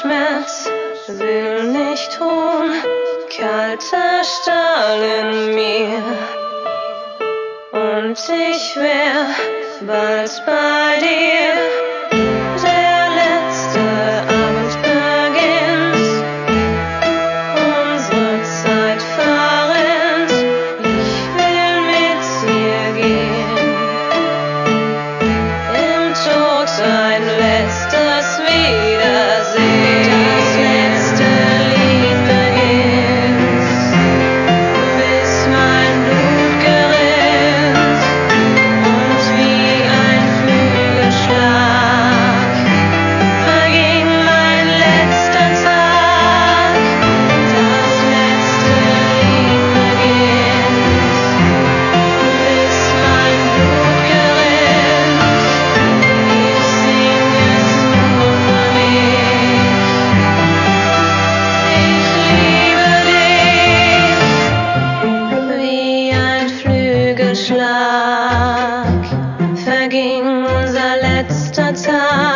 Schmerz will nicht ruhen, kalter Stahl in mir. Und ich wär bald bei dir. ging unser letzter Tag.